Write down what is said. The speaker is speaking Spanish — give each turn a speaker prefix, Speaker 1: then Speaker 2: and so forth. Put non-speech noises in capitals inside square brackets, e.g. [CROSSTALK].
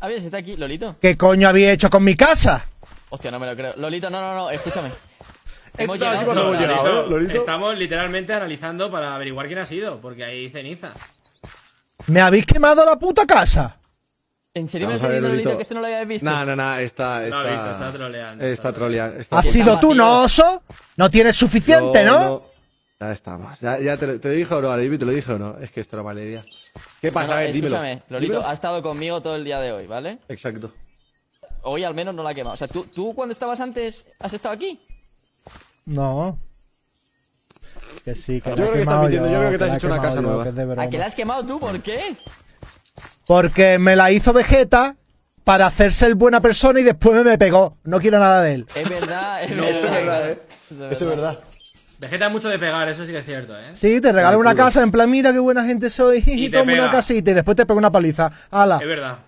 Speaker 1: A ver si está aquí, Lolito.
Speaker 2: ¿Qué coño había hecho con mi casa?
Speaker 1: Hostia, no me lo creo. Lolito, no, no, no, escúchame. Hemos llegado.
Speaker 3: llegado,
Speaker 4: Lolito,
Speaker 3: ¿eh?
Speaker 4: Estamos literalmente analizando para averiguar quién ha sido, porque hay ceniza.
Speaker 2: ¿Me habéis quemado la puta casa?
Speaker 1: ¿En serio me
Speaker 3: Vamos ver,
Speaker 1: diciendo, Lolito, que esto no lo habías visto?
Speaker 3: No, no, no, está,
Speaker 4: No
Speaker 3: está,
Speaker 4: lo he visto, está troleando.
Speaker 3: Está troleando. está
Speaker 2: ¿Has sido tú, no, oso? No tienes suficiente, ¿no?
Speaker 3: Ya estamos. Ya, ya te, te lo dije o no, Alibi, te lo dije o no. Es que esto era mala idea. ¿Qué
Speaker 1: No,
Speaker 3: pasa?
Speaker 1: no,
Speaker 3: a ver, dímelo.
Speaker 1: escúchame, Lolito,
Speaker 3: Dímelo.
Speaker 1: ha estado conmigo todo el día de hoy, ¿vale?
Speaker 3: Exacto.
Speaker 1: Hoy al menos no la ha quemado. O sea, ¿tú, tú cuando estabas antes has estado aquí?
Speaker 2: No. Que sí, que
Speaker 3: Yo
Speaker 2: la he
Speaker 3: creo que estás mintiendo, yo creo que te has
Speaker 2: he
Speaker 3: hecho una
Speaker 2: quemado
Speaker 3: casa
Speaker 2: yo,
Speaker 3: nueva.
Speaker 2: que
Speaker 1: ¿A qué la has quemado tú? ¿Por qué?
Speaker 2: Porque me la hizo Vegeta para hacerse el buena persona y después me pegó. No quiero nada de él.
Speaker 1: Es verdad, es
Speaker 3: Eso es
Speaker 1: verdad.
Speaker 3: verdad, ¿eh?
Speaker 1: Es
Speaker 3: Eso es verdad.
Speaker 4: Vegeta es mucho de pegar, eso sí que es cierto, ¿eh?
Speaker 2: Sí, te regalo
Speaker 3: Al
Speaker 2: una
Speaker 3: culo.
Speaker 2: casa en plan, mira qué buena gente soy,
Speaker 4: Y [LAUGHS]
Speaker 2: y
Speaker 4: te
Speaker 2: toma una
Speaker 4: pega.
Speaker 2: casita y después te pega una paliza. ¡Hala!
Speaker 4: Es verdad.